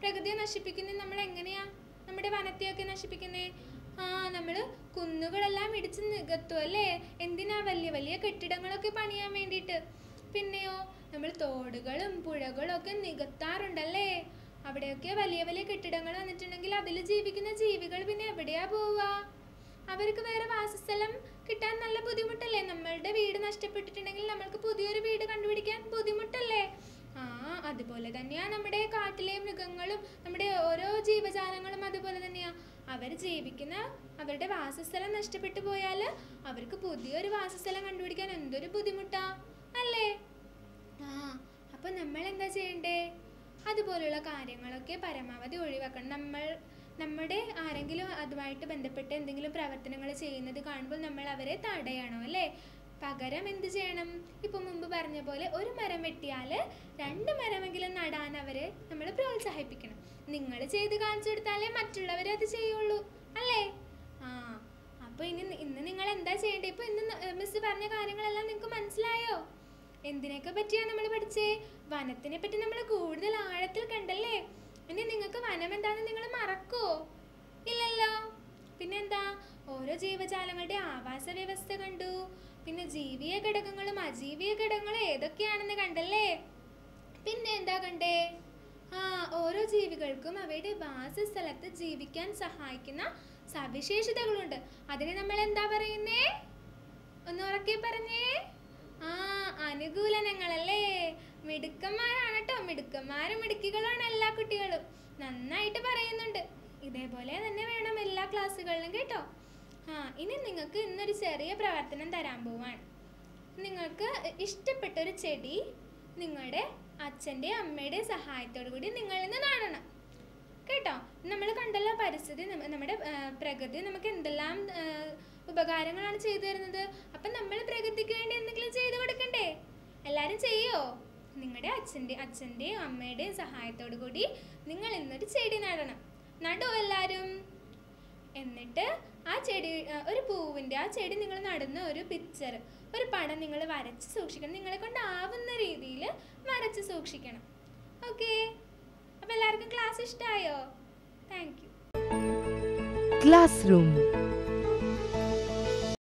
പ്രകൃതിയെ നശിപ്പിക്കുന്നേ നമ്മൾ എങ്ങനെയാ? നമ്മുടെ വനത്തെയൊക്കെ നശിപ്പിക്കുന്നേ? ആ നമ്മൾ കുന്നുകളെല്ലാം ഇടിച്ച് നികത്തും അല്ലേ? എന്തിനാ വലിയ വലിയ കെട്ടിടങ്ങളൊക്കെ പണിയാൻ വേണ്ടിയിട്ട്? പിന്നെയോ നമ്മൾ തോടുകളും പുഴകളും ഒക്കെ നികത്താറുണ്ടല്ലേ? അവിടെയൊക്കെ വലിയ വലിയ കെട്ടിടങ്ങൾ വന്നിട്ടുണ്ടെങ്കിൽ അതിൽ ജീവിക്കുന്ന ജീവികൾ പിന്നെ എവിടെയാ പോവുക? അവർക്ക് വേറെ വാസസ്ഥലം കിട്ടാൻ നല്ല ബുദ്ധിമുട്ടല്ലേ? നമ്മളുടെ വീട് നഷ്ടപ്പെട്ടിട്ടുണ്ടെങ്കിൽ നമ്മൾക്ക് പുതിയൊരു വീട് കണ്ടുപിടിക്കാൻ ബുദ്ധിമുട്ടല്ലേ? ആ അതുപോലെ തന്നെയാ നമ്മുടെ കാട്ടിലെ മൃഗങ്ങളും നമ്മുടെ ഓരോ ജീവജാലങ്ങളും അതുപോലെ തന്നെയാ. അവർ ജീവിക്കുന്ന അവരുടെ വാസസ്ഥലം നഷ്ടപ്പെട്ടു പോയാൽ അവർക്ക് പുതിയൊരു വാസസ്ഥലം കണ്ടുപിടിക്കാൻ എന്തൊരു ബുദ്ധിമുട്ടാ അല്ലേ? ആ അപ്പൊ നമ്മൾ എന്താ ചെയ്യണ്ടേ? അതുപോലുള്ള കാര്യങ്ങളൊക്കെ പരമാവധി ഒഴിവാക്കണം. നമ്മൾ നമ്മുടെ ആരെങ്കിലും അതുമായിട്ട് ബന്ധപ്പെട്ട് എന്തെങ്കിലും പ്രവർത്തനങ്ങൾ ചെയ്യുന്നത് കാണുമ്പോൾ നമ്മൾ അവരെ തടയണം അല്ലേ? പകരം എന്ത് ചെയ്യണം? ഇപ്പൊ മുമ്പ് പറഞ്ഞ പോലെ ഒരു മരം വെട്ടിയാൽ രണ്ട് മരമെങ്കിലും നടാൻ അവരെ നമ്മൾ പ്രോത്സാഹിപ്പിക്കണം. നിങ്ങൾ ചെയ്ത് കാണിച്ചു കൊടുത്താലേ മറ്റുള്ളവർ അത് ചെയ്യുള്ളൂ. അല്ലേ? ആ അപ്പൊ അപ്പോൾ ഇനി ഇന്ന് നിങ്ങൾ എന്താ ചെയ്യേണ്ടത് ഇപ്പൊ ഇന്ന് മിസ് പറഞ്ഞ കാര്യങ്ങളെല്ലാം നിങ്ങൾക്ക് മനസ്സിലായോ? എന്തിനൊക്കെ പറ്റിയാ നമ്മൾ പഠിച്ചേ? വനത്തിനെ പറ്റി നമ്മൾ കൂടുതൽ ആഴത്തിൽ കണ്ടല്ലേ? ഇനി നിങ്ങൾക്ക് വനം എന്താണെന്ന് നിങ്ങൾ മറക്കോ? ഇല്ലല്ലോ. പിന്നെന്താ? ഓരോ ജീവജാലങ്ങളുടെ ആവാസ വ്യവസ്ഥ കണ്ടു. പിന്നെ ജീവിയ ഘടകങ്ങളും അജീവിയ ഘടകങ്ങളും ഏതൊക്കെയാണെന്ന് കണ്ടല്ലേ? പിന്നെ എന്താ കണ്ടേ? ആ ഓരോ ജീവികൾക്കും അവയുടെ വാസസ്ഥലത്ത് ജീവിക്കാൻ സഹായിക്കുന്ന സവിശേഷതകളുണ്ട്. അതിനെ നമ്മൾ എന്താ പറയുന്നേ? ഒന്ന് ഉറക്കെ പറഞ്ഞേ. ആ അനുകൂലനങ്ങളല്ലേ? മിടുക്കന്മാരാണ് കേട്ടോ മിടുക്കന്മാരും മിടുക്കികളാണ് എല്ലാ കുട്ടികളും. നന്നായിട്ട് പറയുന്നുണ്ട്. ഇതേപോലെ തന്നെ വേണം എല്ലാ ക്ലാസ്സുകളിലും കേട്ടോ. ആ ഇനി നിങ്ങൾക്ക് ഇന്നൊരു ചെറിയ പ്രവർത്തനം തരാൻ പോവാണ്. നിങ്ങൾക്ക് ഇഷ്ടപ്പെട്ട ഒരു ചെടി നിങ്ങളുടെ അച്ഛന്റെ അമ്മയുടെ സഹായത്തോടു കൂടി നിങ്ങളിൽ നിന്ന് നടണം കേട്ടോ? നമ്മൾ കണ്ടല്ലോ പരിസ്ഥിതി നമ്മുടെ പ്രകൃതി നമുക്ക് എന്തെല്ലാം ഉപകാരങ്ങളാണ് ചെയ്തു തരുന്നത്. അപ്പം നമ്മൾ പ്രകൃതിക്ക് വേണ്ടി എന്തെങ്കിലും ചെയ്തു കൊടുക്കണ്ടേ? എല്ലാവരും ചെയ്യോ? നിങ്ങളുടെ അച്ഛന്റെ അച്ഛന്റെയും അമ്മയുടെയും സഹായത്തോടു കൂടി നിങ്ങൾ ഇന്നൊരു ചെടി നടണം. നടോ എല്ലാവരും എന്നിട്ട് ആ ചെടി ഒരു പൂവിന്റെ ആ ചെടി നിങ്ങൾ നടുന്ന ഒരു പിക്ചർ ഒരു പടം നിങ്ങൾ വരച്ച് സൂക്ഷിക്കണം. നിങ്ങളെ കൊണ്ടാവുന്ന രീതിയിൽ വരച്ച് സൂക്ഷിക്കണം. ഓക്കെ അപ്പോൾ എല്ലാവർക്കും ക്ലാസ് ഇഷ്ടമായോ താങ്ക് യു Classroom.